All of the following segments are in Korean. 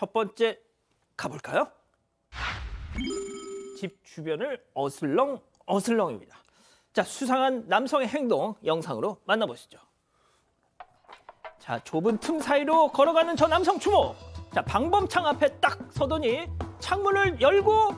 첫 번째 가볼까요? 집 주변을 어슬렁 어슬렁입니다. 자, 수상한 남성의 행동 영상으로 만나보시죠. 자, 좁은 틈 사이로 걸어가는 저 남성 주목. 자, 방범창 앞에 딱 서더니 창문을 열고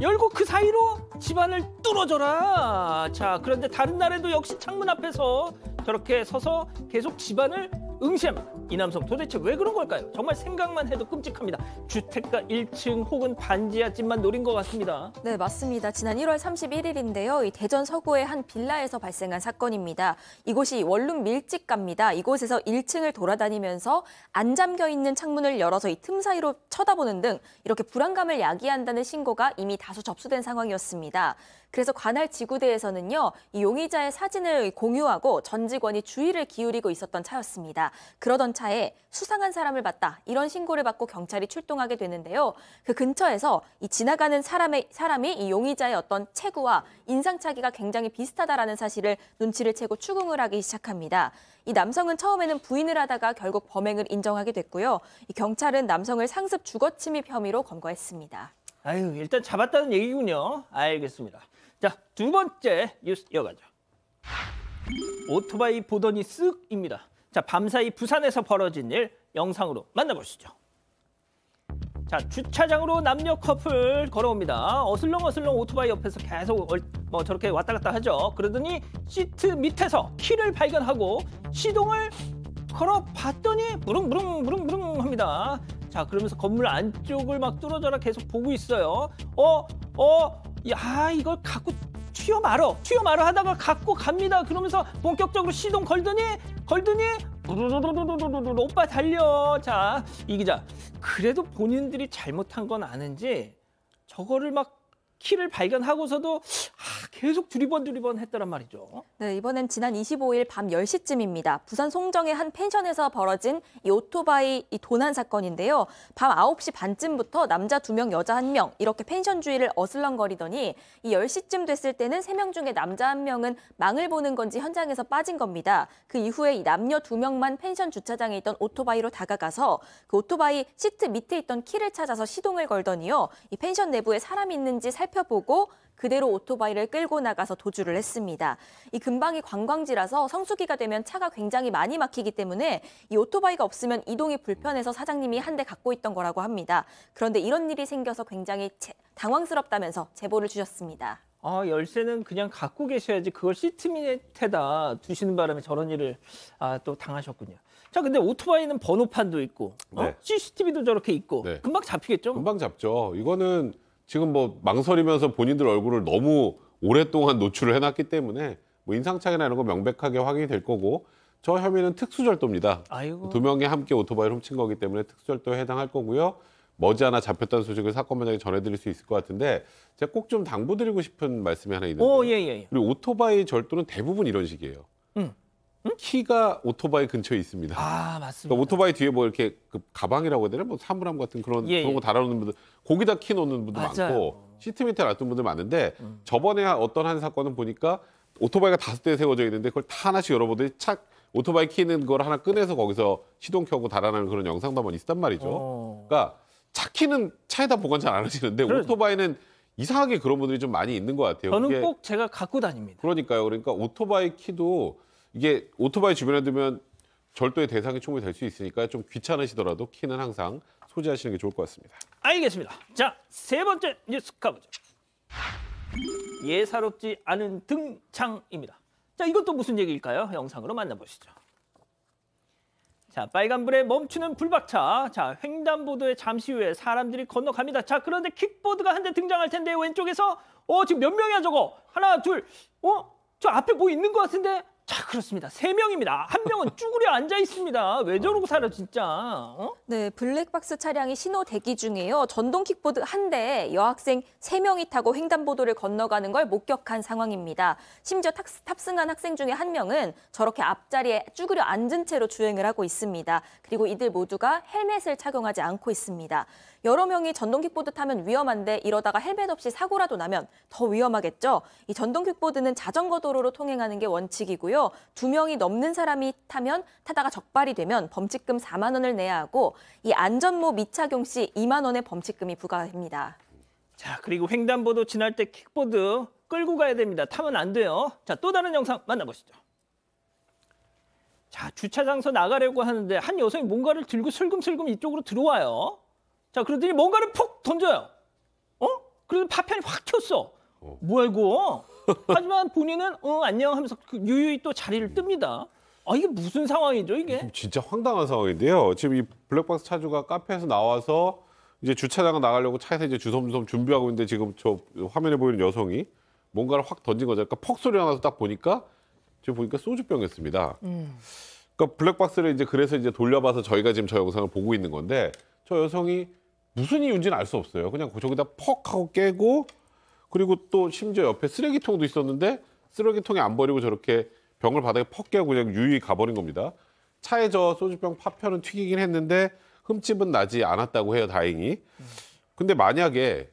열고 그 사이로 집안을 뚫어줘라. 자, 그런데 다른 날에도 역시 창문 앞에서 저렇게 서서 계속 집안을 응시합니다. 이 남성 도대체 왜 그런 걸까요? 정말 생각만 해도 끔찍합니다. 주택가 1층 혹은 반지하 집만 노린 것 같습니다. 네, 맞습니다. 지난 1월 31일인데요. 이 대전 서구의 한 빌라에서 발생한 사건입니다. 이곳이 원룸 밀집가입니다. 이곳에서 1층을 돌아다니면서 안 잠겨 있는 창문을 열어서 이 틈 사이로 쳐다보는 등 이렇게 불안감을 야기한다는 신고가 이미 다수 접수된 상황이었습니다. 그래서 관할 지구대에서는요, 이 용의자의 사진을 공유하고 전 직원이 주의를 기울이고 있었던 차였습니다. 그러던 차에 수상한 사람을 봤다 이런 신고를 받고 경찰이 출동하게 되는데요. 그 근처에서 이 지나가는 사람의 사람이 이 용의자의 어떤 체구와 인상차기가 굉장히 비슷하다라는 사실을 눈치를 채고 추궁을 하기 시작합니다. 이 남성은 처음에는 부인을 하다가 결국 범행을 인정하게 됐고요. 이 경찰은 남성을 상습 주거침입 혐의로 검거했습니다. 아유, 일단 잡았다는 얘기군요. 알겠습니다. 자, 두 번째 뉴스 이어가죠. 오토바이 보더니 쓱입니다. 자, 밤사이 부산에서 벌어진 일 영상으로 만나보시죠. 자, 주차장으로 남녀 커플 걸어옵니다. 어슬렁어슬렁 오토바이 옆에서 계속 얼, 뭐 저렇게 왔다 갔다 하죠. 그러더니 시트 밑에서 키를 발견하고 시동을 걸어 봤더니 무릉무릉 무릉무릉 합니다. 자, 그러면서 건물 안쪽을 막 뚫어져라 계속 보고 있어요. 어, 어, 야, 이걸 갖고 튀어 말어, 튀어 말어 하다가 갖고 갑니다. 그러면서 본격적으로 시동 걸더니, 걸더니, 오빠 달려. 자, 이 기자. 그래도 본인들이 잘못한 건 아는지 저거를 막 키를 발견하고서도 아, 계속 두리번 두리번 했더란 말이죠. 네, 이번엔 지난 25일 밤 10시쯤입니다. 부산 송정의 한 펜션에서 벌어진 이 오토바이 이 도난 사건인데요. 밤 9시 반쯤부터 남자 2명, 여자 1명 이렇게 펜션 주위를 어슬렁거리더니 이 10시쯤 됐을 때는 3명 중에 남자 1명은 망을 보는 건지 현장에서 빠진 겁니다. 그 이후에 이 남녀 2명만 펜션 주차장에 있던 오토바이로 다가가서 그 오토바이 시트 밑에 있던 키를 찾아서 시동을 걸더니요. 이 펜션 내부에 사람이 있는지 살펴 살펴보고 그대로 오토바이를 끌고 나가서 도주를 했습니다. 이 근방이 관광지라서 성수기가 되면 차가 굉장히 많이 막히기 때문에 이 오토바이가 없으면 이동이 불편해서 사장님이 한 대 갖고 있던 거라고 합니다. 그런데 이런 일이 생겨서 굉장히 당황스럽다면서 제보를 주셨습니다. 아, 열쇠는 그냥 갖고 계셔야지 그걸 시트 밑에다 두시는 바람에 저런 일을 아, 또 당하셨군요. 자, 근데 오토바이는 번호판도 있고 어? 네. CCTV도 저렇게 있고 네. 금방 잡히겠죠? 금방 잡죠. 이거는 지금 뭐 망설이면서 본인들 얼굴을 너무 오랫동안 노출을 해놨기 때문에 뭐 인상착의나 이런 거 명백하게 확인이 될 거고 저 혐의는 특수절도입니다. 아이고. 두 명이 함께 오토바이를 훔친 거기 때문에 특수절도에 해당할 거고요. 머지않아 잡혔다는 소식을 사건 반장에 전해드릴 수 있을 것 같은데 제가 꼭 좀 당부드리고 싶은 말씀이 하나 있는데 오, 예, 예. 그리고 오토바이 절도는 대부분 이런 식이에요. 음. 키가 오토바이 근처에 있습니다. 아 맞습니다. 그러니까 오토바이 뒤에 뭐 이렇게 그 가방이라고 해야 되나 뭐 사물함 같은 그런 예, 그런 거 예. 달아놓는 분들 거기다 키 놓는 분들 맞아요. 많고 시트 밑에 놔둔 분들 많은데 음. 저번에 어떤 한 사건은 보니까 오토바이가 다섯 대 세워져 있는데 그걸 다 하나씩 열어보더니 착 오토바이 키는 걸 하나 꺼내서 거기서 시동 켜고 달아나는 그런 영상도 한번 있단 말이죠. 어. 그러니까 차 키는 차에다 보관 잘 안 하시는데 그래. 오토바이는 이상하게 그런 분들이 좀 많이 있는 것 같아요. 저는 꼭 제가 갖고 다닙니다. 그러니까요. 그러니까 오토바이 키도 이게 오토바이 주변에 두면 절도의 대상이 충분히 될 수 있으니까 좀 귀찮으시더라도 키는 항상 소지하시는 게 좋을 것 같습니다. 알겠습니다. 자, 세 번째 뉴스 가보죠. 예사롭지 않은 등장입니다. 자, 이것도 무슨 얘기일까요? 영상으로 만나보시죠. 자, 빨간불에 멈추는 블박차. 자, 횡단보도에 잠시 후에 사람들이 건너갑니다. 자, 그런데 킥보드가 한 대 등장할 텐데 왼쪽에서 어, 지금 몇 명이야 저거? 하나, 둘. 어? 저 앞에 뭐 있는 것 같은데? 자, 그렇습니다. 세 명입니다. 한 명은 쭈그려 앉아 있습니다. 왜 저러고 살아, 진짜? 어? 네, 블랙박스 차량이 신호 대기 중에요. 전동 킥보드 한 대에 여학생 세 명이 타고 횡단보도를 건너가는 걸 목격한 상황입니다. 심지어 탑, 탑승한 학생 중에 한 명은 저렇게 앞자리에 쭈그려 앉은 채로 주행을 하고 있습니다. 그리고 이들 모두가 헬멧을 착용하지 않고 있습니다. 여러 명이 전동 킥보드 타면 위험한데 이러다가 헬멧 없이 사고라도 나면 더 위험하겠죠. 이 전동 킥보드는 자전거 도로로 통행하는 게 원칙이고요. 있고요. 두 명이 넘는 사람이 타면 타다가 적발이 되면 범칙금 4만 원을 내야 하고 이 안전모 미착용 시 2만 원의 범칙금이 부과됩니다. 자, 그리고 횡단보도 지날 때 킥보드 끌고 가야 됩니다. 타면 안 돼요. 자, 또 다른 영상 만나보시죠. 자, 주차장에서 나가려고 하는데 한 여성이 뭔가를 들고 슬금슬금 이쪽으로 들어와요. 자, 그러더니 뭔가를 푹 던져요. 어? 그래서 파편이 확 튀었어. 어. 뭐야 이거? 하지만 본인은 어 안녕 하면서 그 유유히 또 자리를 뜹니다. 아 이게 무슨 상황이죠 이게? 진짜 황당한 상황인데요. 지금 이 블랙박스 차주가 카페에서 나와서 이제 주차장 나가려고 차에서 이제 주섬주섬 준비하고 있는데 지금 저 화면에 보이는 여성이 뭔가를 확 던진 거죠. 그러니까 퍽 소리가 나서 딱 보니까 지금 보니까 소주병이었습니다. 음. 그러니까 블랙박스를 이제 그래서 이제 돌려봐서 저희가 지금 저 영상을 보고 있는 건데 저 여성이 무슨 이유인지는 알 수 없어요. 그냥 저기다 퍽 하고 깨고 그리고 또 심지어 옆에 쓰레기통도 있었는데 쓰레기통에 안 버리고 저렇게 병을 바닥에 퍽 깨고 그냥 유유히 가버린 겁니다. 차에 저 소주병 파편은 튀기긴 했는데 흠집은 나지 않았다고 해요, 다행히. 근데 만약에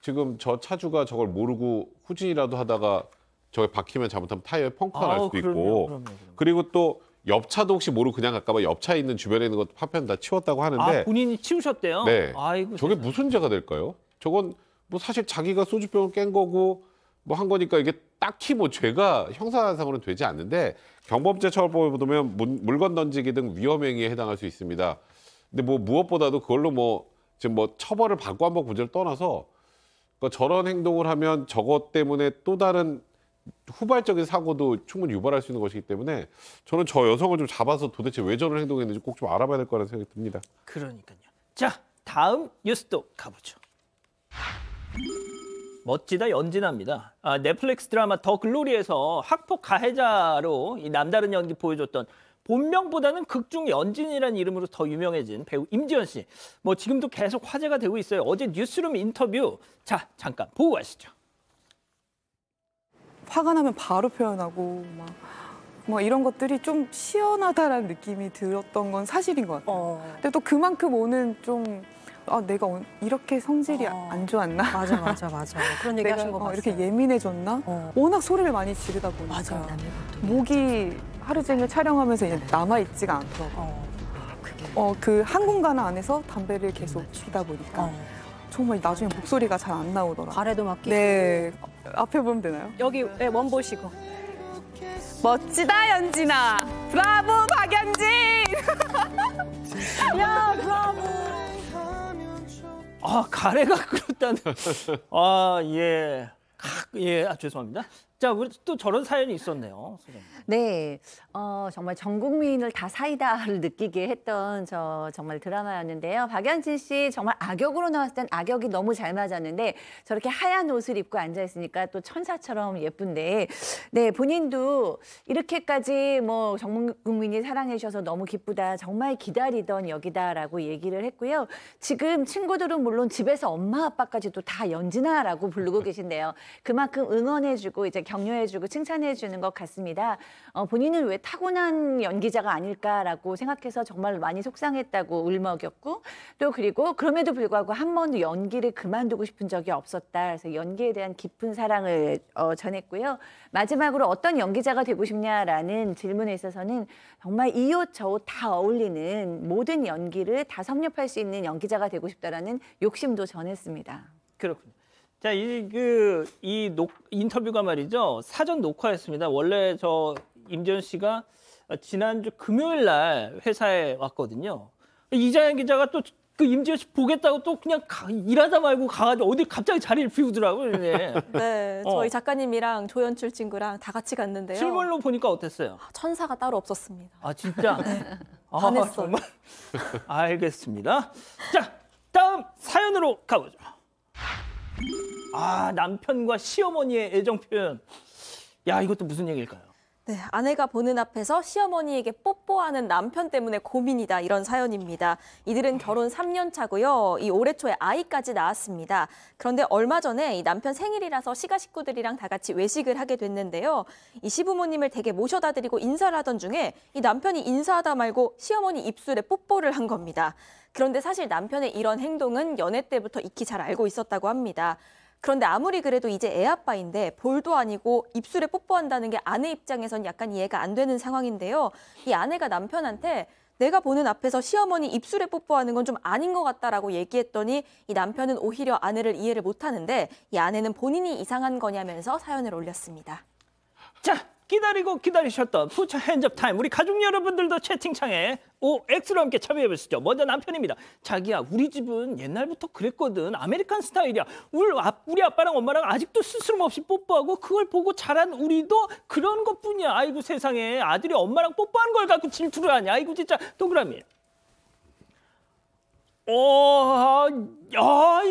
지금 저 차주가 저걸 모르고 후진이라도 하다가 저게 박히면 잘못하면 타이어에 펑크가 날 수도 그럼요, 있고 그럼요, 그럼요. 그리고 또 옆차도 혹시 모르고 그냥 갈까봐 옆차에 있는 주변에 있는 것 파편 다 치웠다고 하는데 아, 본인이 치우셨대요? 네. 아이고, 저게 세상에. 무슨 죄가 될까요? 저건 뭐 사실 자기가 소주병을 깬 거고 뭐 한 거니까 이게 딱히 뭐 죄가 형사상으로는 되지 않는데 경범죄 처벌법에 보면 물건 던지기 등 위험행위에 해당할 수 있습니다. 근데 뭐 무엇보다도 그걸로 뭐 지금 뭐 처벌을 받고 한번 문제를 떠나서 그러니까 저런 행동을 하면 저것 때문에 또 다른 후발적인 사고도 충분히 유발할 수 있는 것이기 때문에 저는 저 여성을 좀 잡아서 도대체 왜 저런 행동했는지 꼭 좀 알아봐야 될 거라는 생각이 듭니다. 그러니까요. 자, 다음 뉴스도 가보죠. 멋지다 연진아입니다. 아, 넷플릭스 드라마 더 글로리에서 학폭 가해자로 이 남다른 연기 보여줬던 본명보다는 극중 연진이라는 이름으로 더 유명해진 배우 임지연 씨. 뭐 지금도 계속 화제가 되고 있어요. 어제 뉴스룸 인터뷰. 자, 잠깐 보고 가시죠. 화가 나면 바로 표현하고 막, 뭐 이런 것들이 좀 시원하다라는 느낌이 들었던 건 사실인 것 같아요. 어. 근데 또 그만큼 오는 좀 아, 내가 이렇게 성질이 어. 안 좋았나? 맞아, 맞아, 맞아. 그런 얘기 하신 거 어, 이렇게 예민해졌나? 어. 워낙 소리를 많이 지르다 보니까 맞아, 목이 하루 종일 촬영하면서 이제 남아 있지가 않더라고요. 어. 어, 그 한 공간 안에서 담배를 계속 피다 보니까 어. 정말 나중에 목소리가 잘 안 나오더라고요. 가래도 맡기고. 네. 앞에 보면 되나요? 여기 네, 원 보시고. 멋지다 연진아. 브라보 박연진. 야 브라보. 아 가래가 그렇다는. 아 예. 예, 아, 죄송합니다. 자, 우리 또 저런 사연이 있었네요. 네, 어, 정말 전 국민을 다 사이다를 느끼게 했던 저 정말 드라마였는데요. 박연진 씨 정말 악역으로 나왔을 땐 악역이 너무 잘 맞았는데 저렇게 하얀 옷을 입고 앉아 있으니까 또 천사처럼 예쁜데 네 본인도 이렇게까지 뭐 전 국민이 사랑해 주셔서 너무 기쁘다 정말 기다리던 역이다라고 얘기를 했고요. 지금 친구들은 물론 집에서 엄마 아빠까지도 다 연진아라고 부르고 계신데요. 그만큼 응원해주고 이제 격려해주고 칭찬해주는 것 같습니다. 어, 본인은 왜 타고난 연기자가 아닐까라고 생각해서 정말 많이 속상했다고 울먹였고 또 그리고 그럼에도 불구하고 한 번도 연기를 그만두고 싶은 적이 없었다. 그래서 연기에 대한 깊은 사랑을 어, 전했고요. 마지막으로 어떤 연기자가 되고 싶냐라는 질문에 있어서는 정말 이 옷 저 옷 다 어울리는 모든 연기를 다 섭렵할 수 있는 연기자가 되고 싶다라는 욕심도 전했습니다. 그렇군요. 자, 이, 그, 이 녹, 인터뷰가 말이죠. 사전 녹화였습니다. 원래 저 임지연 씨가 지난주 금요일 날 회사에 왔거든요. 이자연 기자가 또 그 임지연 씨 보겠다고 또 그냥 가, 일하다 말고 가가지고 어디 갑자기 자리를 비우더라고요. 네, 네 어. 저희 작가님이랑 조연출 친구랑 다 같이 갔는데요. 실물로 보니까 어땠어요? 아, 천사가 따로 없었습니다. 아 진짜? 네. 아, 반했어요. 정말? 알겠습니다. 자, 다음 사연으로 가보죠. 아 남편과 시어머니의 애정 표현. 야 이것도 무슨 얘기일까요? 네, 아내가 보는 앞에서 시어머니에게 뽀뽀하는 남편 때문에 고민이다 이런 사연입니다. 이들은 결혼 3년 차고요. 이 올해 초에 아이까지 낳았습니다. 그런데 얼마 전에 이 남편 생일이라서 시가 식구들이랑 다 같이 외식을 하게 됐는데요. 이 시부모님을 댁에 모셔다 드리고 인사를 하던 중에 이 남편이 인사하다 말고 시어머니 입술에 뽀뽀를 한 겁니다. 그런데 사실 남편의 이런 행동은 연애 때부터 익히 잘 알고 있었다고 합니다. 그런데 아무리 그래도 이제 애 아빠인데 볼도 아니고 입술에 뽀뽀한다는 게 아내 입장에선 약간 이해가 안 되는 상황인데요. 이 아내가 남편한테 내가 보는 앞에서 시어머니 입술에 뽀뽀하는 건 좀 아닌 것 같다라고 얘기했더니 이 남편은 오히려 아내를 이해를 못하는데 이 아내는 본인이 이상한 거냐면서 사연을 올렸습니다. 자, 기다리고 기다리셨던 푸처 핸접 타임 우리 가족 여러분들도 채팅창에 OX로 함께 참여해 보시죠. 먼저 남편입니다. 자기야 우리 집은 옛날부터 그랬거든. American 스타일이야. 우리, 아, 우리 아빠랑 엄마랑 아직도 스스럼 없이 뽀뽀하고 그걸 보고 자란 우리도 그런 것뿐이야. 아이고 세상에 아들이 엄마랑 뽀뽀하는 걸 갖고 질투를 하냐. 아이고 진짜 동그라미. 오, 야,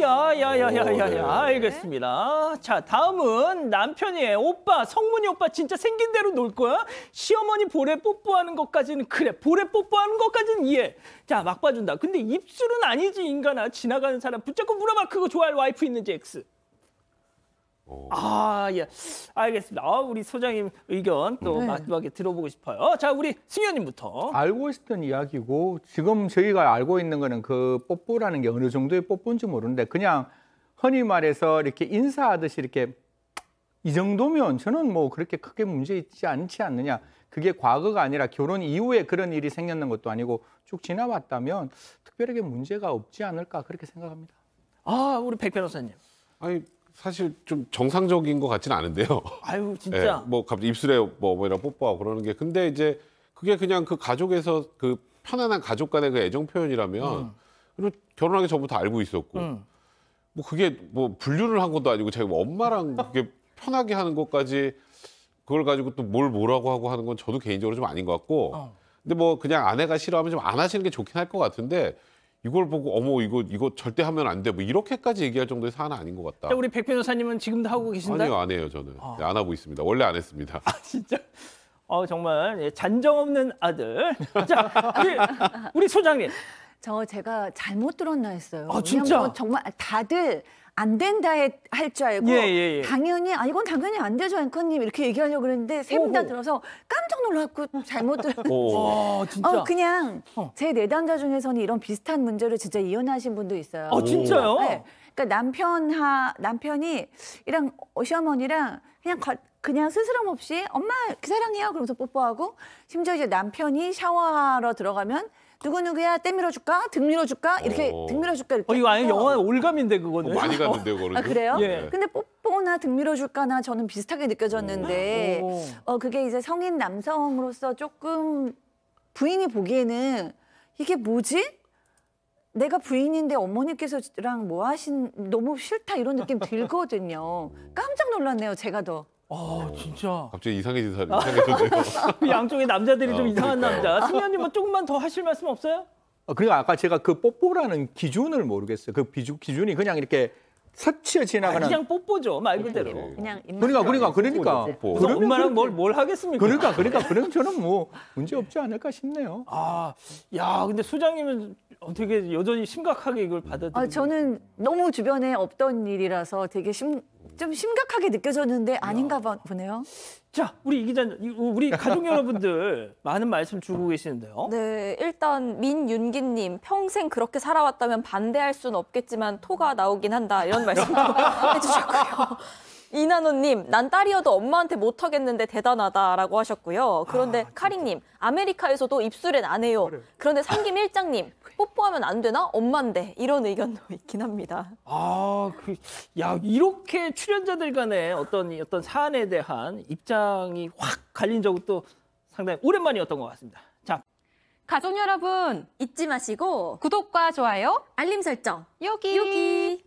야, 야, 야, 야, 야, 야, 알겠습니다. 자, 다음은 남편이에요. 오빠, 성문이 오빠 진짜 생긴 대로 놀 거야? 시어머니 볼에 뽀뽀하는 것까지는 그래. 볼에 뽀뽀하는 것까지는 이해. 자, 막 봐준다. 근데 입술은 아니지, 인간아. 지나가는 사람 붙잡고 물어봐. 그거 좋아할 와이프 있는지 X. 아, 예. 알겠습니다. 아, 우리 소장님 의견 또 네. 마지막에 들어보고 싶어요. 자, 우리 승현님부터. 알고 있었던 이야기고 지금 저희가 알고 있는 거는 그 뽀뽀라는 게 어느 정도의 뽀뽀인지 모르는데 그냥 흔히 말해서 이렇게 인사하듯이 이렇게 이 정도면 저는 뭐 그렇게 크게 문제 있지 않지 않느냐. 그게 과거가 아니라 결혼 이후에 그런 일이 생겼는 것도 아니고 쭉 지나왔다면 특별하게 문제가 없지 않을까 그렇게 생각합니다. 아, 우리 백 변호사님. 아니 사실 좀 정상적인 것 같지는 않은데요. 아유, 진짜. 예, 뭐 갑자기 입술에 뭐 뭐이런 뽀뽀하고 그러는 게 근데 이제 그게 그냥 그 가족에서 그 편안한 가족 간의 그 애정 표현이라면 그리고 결혼하기 전부터 알고 있었고 음. 뭐 그게 뭐 분류를 한 것도 아니고 자기 뭐 엄마랑 그게 편하게 하는 것까지 그걸 가지고 또 뭘 뭐라고 하고 하는 건 저도 개인적으로 좀 아닌 것 같고 어. 근데 뭐 그냥 아내가 싫어하면 좀 안 하시는 게 좋긴 할 것 같은데 이걸 보고 어머 이거 이거 절대 하면 안 돼 뭐 이렇게까지 얘기할 정도의 사안은 아닌 것 같다. 자, 우리 백 변호사님은 지금도 하고 계신다? 아니요 안 해요 저는 네, 안 하고 있습니다. 원래 안 했습니다. 아, 진짜. 어, 정말 예, 잔정 없는 아들. 자, 우리, 우리 소장님. 저 제가 잘못 들었나 했어요. 아, 진짜? 정말 다들 안 된다 할 줄 알고 예, 예, 예. 당연히 아 이건 당연히 안 되죠 앵커님 이렇게 얘기하려고 그랬는데 세 분 다. 들어서 깜짝 놀랐고 잘못 들. 오. 어, 진짜. 어 그냥 어. 제 내담자 중에서는 이런 비슷한 문제를 진짜 이혼하신 분도 있어요. 어, 진짜요? 네. 그러니까 남편하 남편이 이랑 어, 시어머니랑 그냥 거- 그냥 스스럼 없이 엄마 그 사랑해요 그러면서 뽀뽀하고 심지어 이제 남편이 샤워하러 들어가면 누구 누구야 때 밀어줄까 등 밀어줄까 이렇게 어. 등 밀어줄까 이렇게 어, 이거 아니. 영화 올감인데 그거는. 뭐 많이 갔는데요, 그거는. 아 그래요? 예. 근데 뽀뽀나 등 밀어줄까나 저는 비슷하게 느껴졌는데 오. 어 그게 이제 성인 남성으로서 조금 부인이 보기에는 이게 뭐지? 내가 부인인데 어머니께서랑 뭐 하신 너무 싫다 이런 느낌 들거든요. 깜짝 놀랐네요, 제가 더. 아, 진짜. 갑자기 이상해진 사람 이상해졌네요. 그 양쪽에 남자들이 좀 어, 이상한 그러니까요. 남자. 승현님 뭐 조금만 더 하실 말씀 없어요? 어, 그러니까 아까 제가 그 뽀뽀라는 기준을 모르겠어요. 그 비주, 기준이 그냥 이렇게 스쳐 아, 지나가는 그냥 뽀뽀죠, 말 그대로. 그냥 입 그러니까 그러니까 그러니까 뽀뽀. 그러면 엄마랑 뭘, 뭘 하겠습니까? 그러니까 그러니까 그럼 저는 뭐 문제 없지 않을까 싶네요. 아, 야, 근데 소장님은 어떻게 여전히 심각하게 이걸 받아들이고. 아, 저는 너무 주변에 없던 일이라서 되게 심, 좀 심각하게 느껴졌는데 아닌가 봐- 보네요. 자, 우리 이 기자님, 우리 가족 여러분들 많은 말씀 주고 계시는데요. 네, 일단 민윤기님 평생 그렇게 살아왔다면 반대할 수는 없겠지만 토가 나오긴 한다 이런 말씀도 해주셨고요. 이나노님, 난 딸이어도 엄마한테 못하겠는데 대단하다라고 하셨고요. 그런데 카링님, 아메리카에서도 입술엔 안 해요. 그런데 상김 일장님, 뽀뽀하면 안 되나? 엄만데 이런 의견도 있긴 합니다. 아, 그, 야, 이렇게 출연자들 간의 어떤, 이 어떤 사안에 대한 입장이 확 갈린 적은 또 상당히 오랜만이었던 것 같습니다. 자, 가족 여러분, 잊지 마시고 구독과 좋아요 알림 설정 여기. 여기.